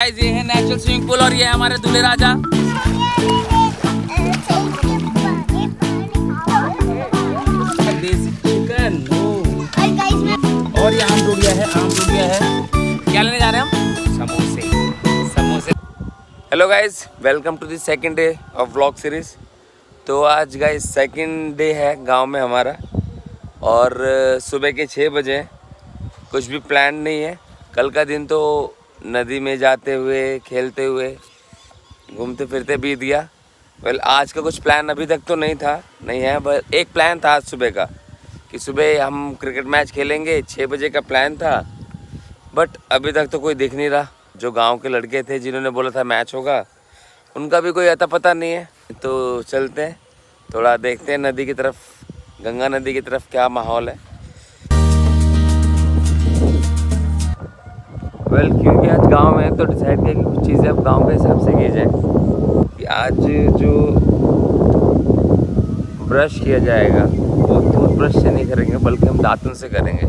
ये है natural swimming pool और ये है हमारे दूल्हे राजा। और ये आम टूट गया है, आम टूट गया है। क्या लेने जा रहे हैं हम? समोसे। समोसे। Hello guys welcome to the second day of vlog series तो आज गाइस सेकंड डे है गाँव में हमारा। और सुबह के छः बजे। कुछ भी प्लान नहीं है। कल का दिन तो नदी में जाते हुए, खेलते हुए, घूमते फिरते बीत गया। वेल आज का कुछ प्लान अभी तक तो नहीं था, नहीं है बस एक प्लान था आज सुबह का, कि सुबह हम क्रिकेट मैच खेलेंगे छः बजे का प्लान था बट अभी तक तो कोई दिख नहीं रहा। जो गाँव के लड़के थे, जिन्होंने बोला था मैच होगा, उनका भी कोई अता पता नहीं है। तो चलते हैं, थोड़ा देखते हैं नदी की तरफ़, गंगा नदी की तरफ़ क्या माहौल है। वेल क्योंकि आज गाँव में है तो डिसाइड किया कि कुछ चीज़ें अब गाँव के हिसाब से की जाए कि आज जो ब्रश किया जाएगा, वो टूथब्रश से नहीं करेंगे, बल्कि हम दातुन से करेंगे।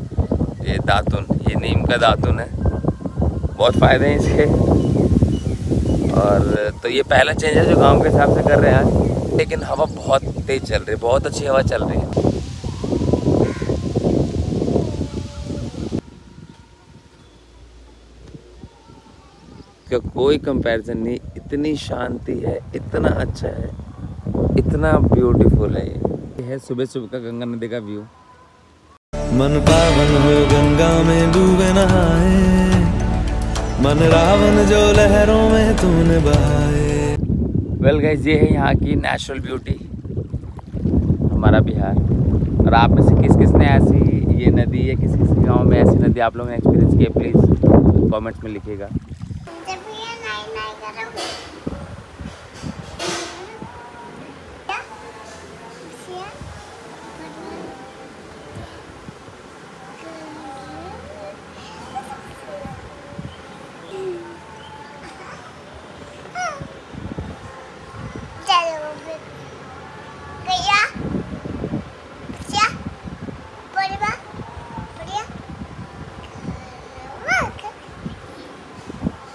ये दातुन, ये नीम का दातुन है। बहुत फ़ायदे हैं इसके। और तो ये पहला चेंज है जो गाँव के हिसाब से कर रहे हैं आज। लेकिन हवा बहुत तेज़ चल रही है, बहुत अच्छी हवा चल रही है। का कोई कंपैरिजन नहीं। इतनी शांति है इतना अच्छा है इतना ब्यूटीफुल है ये। है सुबह सुबह का गंगा नदी का व्यू मन पावन हो गंगा में डूबे नहाए। मन रावण जो लहरों में तूने बहाए। वेल गाइस ये है यहाँ की नेचुरल ब्यूटी हमारा बिहार। और आप में से किस किस ने ऐसी ये नदी या किस किस गाँव में ऐसी नदी आप लोगों ने एक्सपीरियंस की है? प्लीज़ कमेंट्स में लिखिएगा। little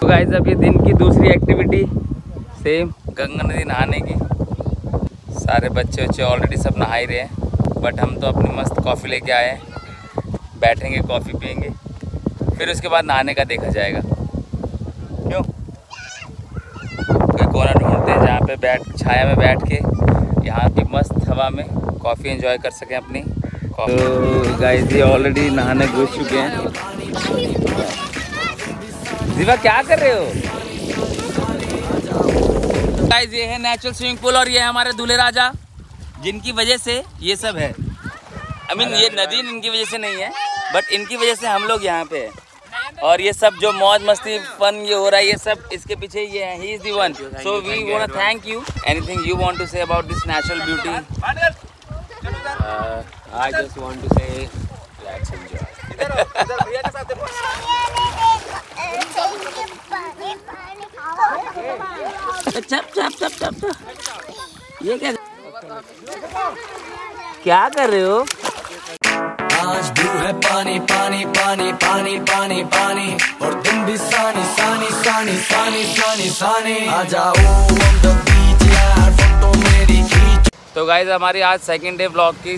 तो गाइस अब ये दिन की दूसरी एक्टिविटी सेम गंगा नदी नहाने की। सारे बच्चे बच्चे ऑलरेडी सब नहा ही रहे हैं बट हम तो अपनी मस्त कॉफ़ी लेके आए हैं, बैठेंगे कॉफ़ी पियेंगे, फिर उसके बाद नहाने का देखा जाएगा। क्यों? कोई कोना ढूंढते हैं जहाँ पे बैठ, छाया में बैठ के, यहाँ की मस्त हवा में कॉफ़ी एंजॉय कर सकें अपनी। तो गाइस ये ऑलरेडी नहाने घुस चुके हैं। जीवा क्या कर रहे हो? गाइस ये है नेचुरल स्विमिंग पूल और ये है हमारे दूल्हे राजा जिनकी वजह से ये सब है। आई मीन ये नदी इनकी वजह से नहीं है बट इनकी वजह से हम लोग यहाँ पे हैं। और ये सब जो मौज मस्ती फन ये हो रहा है ये सब इसके पीछे ये है he is the one so we want to thank you anything you want to say about this natural beauty I just want to say let's enjoy. चप चप चप चप चप। ये क्या क्या कर रहे हो? आज भी है पानी पानी पानी पानी पानी पानी और तुम भी सानी सानी सानी सानी सानी सानी। आ जाओ तो गाइज़ हमारी आज सेकंड डे ब्लॉग की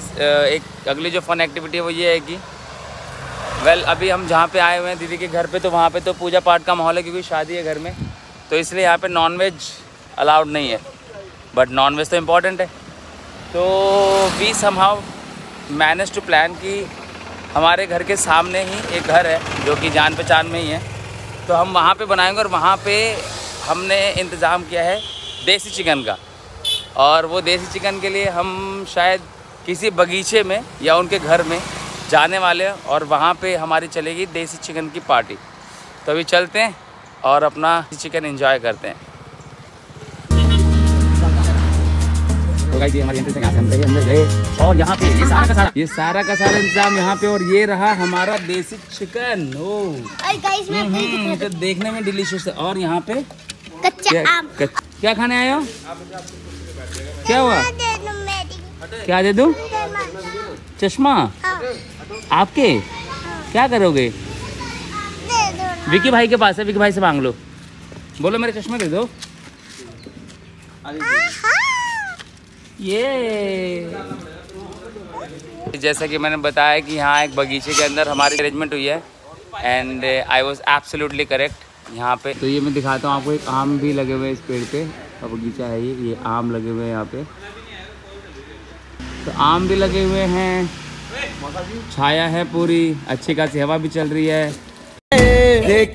एक अगली जो फन एक्टिविटी है वो ये है कि वेल अभी हम जहाँ पे आए हुए हैं, दीदी के घर पे तो वहाँ पे तो पूजा पाठ का माहौल है, क्योंकि शादी है घर में। तो इसलिए यहाँ पे नॉनवेज अलाउड नहीं है। बट नॉनवेज तो इंपॉर्टेंट है। तो we somehow manage to plan कि हमारे घर के सामने ही एक घर है, जो कि जान पहचान में ही है। तो हम वहाँ पे बनाएँगे और वहाँ पे हमने इंतज़ाम किया है देसी चिकन का। और वो देसी चिकन के लिए हम शायद किसी बगीचे में या उनके घर में जाने वाले हैं और वहाँ पे हमारी चलेगी देसी चिकन की पार्टी। तो अभी चलते हैं और अपना चिकन एंजॉय करते हैं। तो ये हमारी से अंदर गए और यहाँ पे ये सारा का सारा ये सारा का सारा इंतज़ाम यहाँ पे और ये रहा हमारा देसी चिकन। ओ। गाइस मैं आपको हम्म, तो देखने में डिलीशियस है। और यहाँ पे कच्चा क्या आम। क्या- खाने आए हो? क्या हुआ? दे दो मेरी क्या दे दूँ? चश्मा? हाँ आपके? क्या करोगे? विकी भाई के पास है विकी भाई से मांग लो। बोलो मेरे चश्मे दे दो। ये। जैसा कि मैंने बताया कि यहाँ एक बगीचे के अंदर हमारी अरेंजमेंट हुई है and I was absolutely correct यहाँ पे। तो ये मैं दिखाता हूँ आपको एक आम भी लगे हुए हैं इस पेड़ पे। और बगीचा है ये ये आम लगे हुए हैं यहाँ पे। तो आम भी लगे हुए हैं। छाया है पूरी अच्छी खासी हवा भी चल रही है।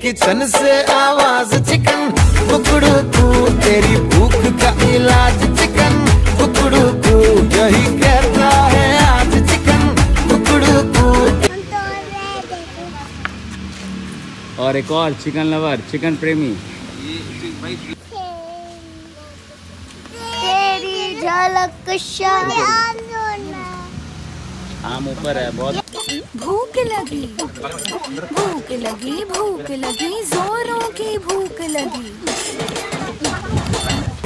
किचन से आवाज़ चिकन कुकड़ू तू तेरी भूख का इलाज चिकन कुकड़ू तू यही कहता है आज चिकन कुकड़ू तू और एक और चिकन लवर चिकन प्रेमी। तेरी झलक शाम। आम ऊपर है बहुत। भूख लगी भूख लगी भूख लगी जोरों की भूख लगी।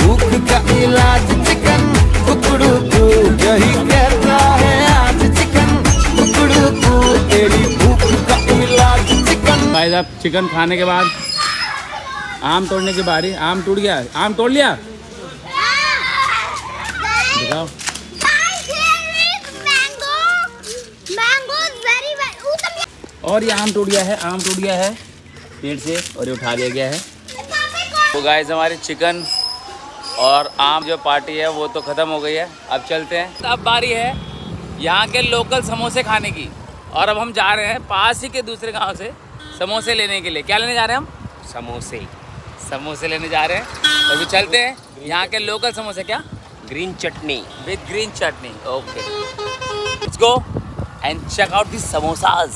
भूख का इलाज चिकन कुकड़ू तू यही कहता है आज चिकन। कुकड़ू तू तेरी भूख का इलाज चिकन। भाई साहब चिकन खाने के बाद आम तोड़ने की बारी आम टूट गया आम तोड़ लिया। दिखाओ। और ये आम टूट गया है आम टूट गया है पेड़ से और ये उठा दिया गया है। तो गाइस हमारी चिकन और आम जो पार्टी है वो तो ख़त्म हो गई है। अब चलते हैं। अब बारी है यहाँ के लोकल समोसे खाने की। और अब हम जा रहे हैं पास ही के दूसरे गाँव से समोसे लेने के लिए। क्या लेने जा रहे हैं हम? समोसे। समोसे लेने जा रहे हैं। तो अभी चलते हैं। यहाँ के लोकल समोसे क्या? Green chutney with green chutney okay let's go and check out the samosas